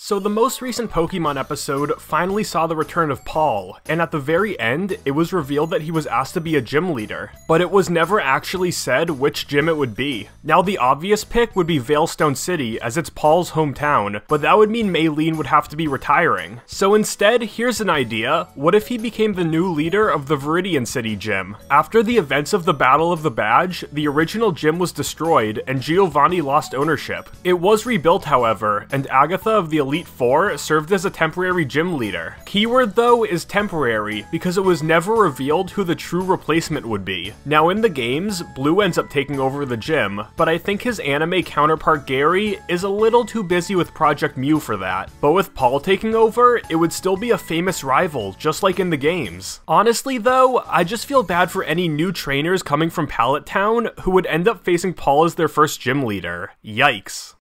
So the most recent Pokemon episode finally saw the return of Paul, and at the very end, it was revealed that he was asked to be a gym leader, but it was never actually said which gym it would be. Now the obvious pick would be Veilstone City, as it's Paul's hometown, but that would mean Maylene would have to be retiring. So instead, here's an idea, what if he became the new leader of the Viridian City gym? After the events of the Battle of the Badge, the original gym was destroyed, and Giovanni lost ownership. It was rebuilt however, and Agatha of the Elite Four served as a temporary gym leader. Keyword though is temporary, because it was never revealed who the true replacement would be. Now in the games, Blue ends up taking over the gym, but I think his anime counterpart Gary is a little too busy with Project Mew for that. But with Paul taking over, it would still be a famous rival, just like in the games. Honestly though, I just feel bad for any new trainers coming from Pallet Town who would end up facing Paul as their first gym leader. Yikes.